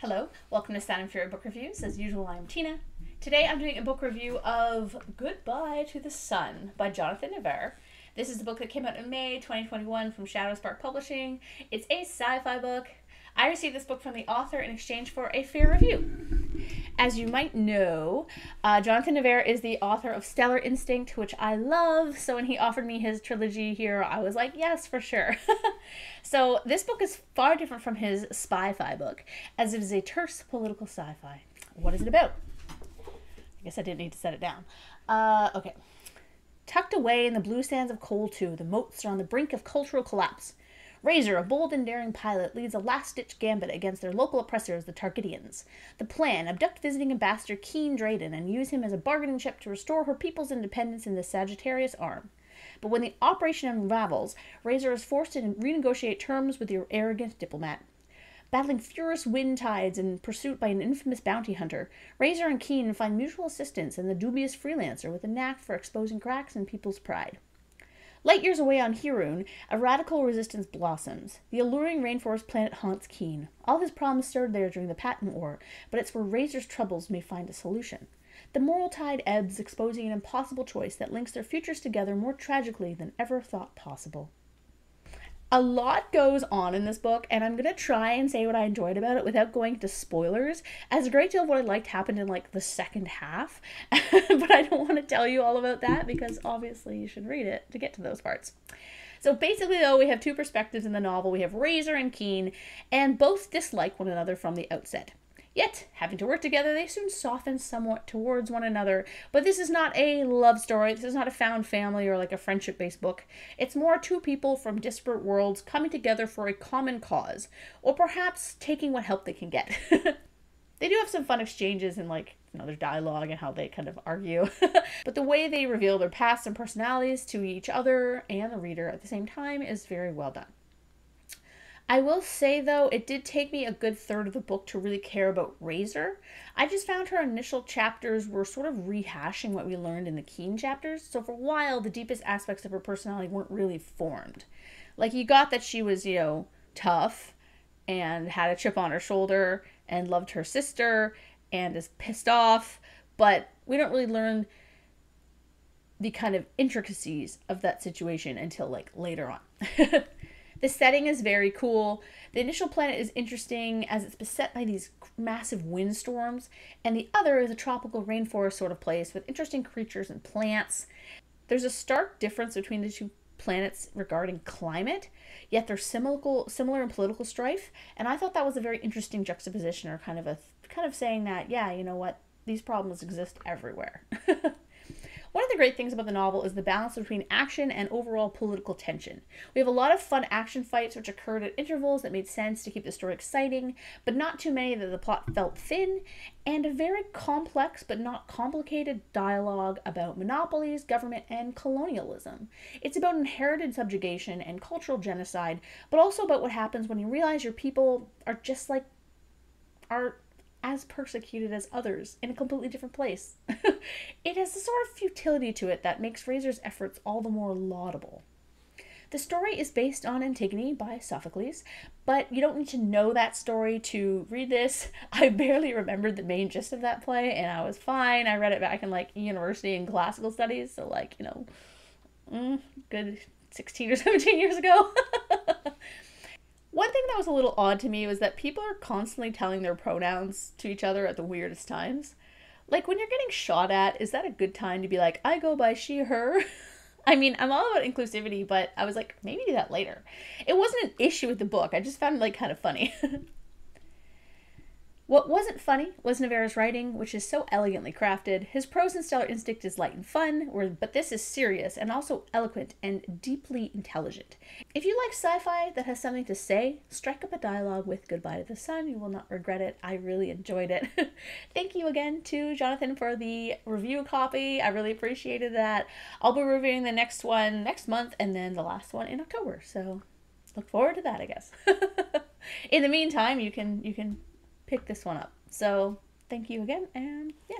Hello, welcome to Sound and Fury Book Reviews. As usual, I'm Tina. Today I'm doing a book review of Goodbye to the Sun by Jonathan Nevair. This is the book that came out in May 2021 from Shadow Spark Publishing. It's a sci fi book. I received this book from the author in exchange for a fair review. As you might know, uh, Jonathan Nevair is the author of Stellar Instinct, which I love. So when he offered me his trilogy here, I was like, yes, for sure. so this book is far different from his spy fi book, as it is a terse political sci fi. What is it about? I guess I didn't need to set it down. Uh, okay. Tucked away in the blue sands of Col 2, the moats are on the brink of cultural collapse. Razor, a bold and daring pilot, leads a last ditch gambit against their local oppressors, the Targetians. The plan abduct visiting ambassador Keen Drayden and use him as a bargaining chip to restore her people's independence in the Sagittarius arm. But when the operation unravels, Razor is forced to renegotiate terms with the arrogant diplomat. Battling furious wind tides and pursuit by an infamous bounty hunter, Razor and Keen find mutual assistance in the dubious freelancer with a knack for exposing cracks in people's pride. Light years away on Heroon, a radical resistance blossoms. The alluring rainforest planet haunts Keen. All his problems stirred there during the Patent War, but it's where Razor's troubles may find a solution. The moral tide ebbs, exposing an impossible choice that links their futures together more tragically than ever thought possible a lot goes on in this book, and I'm gonna try and say what I enjoyed about it without going into spoilers, as a great deal of what I liked happened in like the second half. but I don't want to tell you all about that because obviously you should read it to get to those parts. So basically, though, we have two perspectives in the novel. We have Razor and Keen, and both dislike one another from the outset. Yet, having to work together, they soon soften somewhat towards one another. But this is not a love story. This is not a found family or like a friendship based book. It's more two people from disparate worlds coming together for a common cause, or perhaps taking what help they can get. they do have some fun exchanges in like you know their dialogue and how they kind of argue but the way they reveal their past and personalities to each other and the reader at the same time is very well done I will say though, it did take me a good third of the book to really care about Razor. I just found her initial chapters were sort of rehashing what we learned in the Keen chapters, so for a while, the deepest aspects of her personality weren't really formed. Like, you got that she was, you know, tough and had a chip on her shoulder and loved her sister and is pissed off, but we don't really learn the kind of intricacies of that situation until like later on. The setting is very cool. The initial planet is interesting as it's beset by these massive windstorms, and the other is a tropical rainforest sort of place with interesting creatures and plants. There's a stark difference between the two planets regarding climate, yet they're similar similar in political strife, and I thought that was a very interesting juxtaposition or kind of a kind of saying that yeah, you know what, these problems exist everywhere. Great things about the novel is the balance between action and overall political tension. We have a lot of fun action fights which occurred at intervals that made sense to keep the story exciting, but not too many that the plot felt thin, and a very complex but not complicated dialogue about monopolies, government, and colonialism. It's about inherited subjugation and cultural genocide, but also about what happens when you realize your people are just like are as persecuted as others in a completely different place. it has a sort of futility to it that makes Razor's efforts all the more laudable. The story is based on Antigone by Sophocles, but you don't need to know that story to read this. I barely remembered the main gist of that play, and I was fine. I read it back in like university and classical studies, so like, you know, mm, good 16 or 17 years ago. One thing that was a little odd to me was that people are constantly telling their pronouns to each other at the weirdest times. Like when you're getting shot at, is that a good time to be like, I go by she, her? I mean, I'm all about inclusivity, but I was like, maybe do that later. It wasn't an issue with the book. I just found it like kind of funny. What wasn't funny was Nevair's writing, which is so elegantly crafted. His prose in Stellar Instinct is light and fun, but this is serious and also eloquent and deeply intelligent. If you like sci fi that has something to say, strike up a dialogue with Goodbye to the Sun. You will not regret it. I really enjoyed it. Thank you again to Jonathan for the review copy. I really appreciated that. I'll be reviewing the next one next month and then the last one in October. So look forward to that, I guess. in the meantime, you can you can pick this one up. So thank you again, and yeah.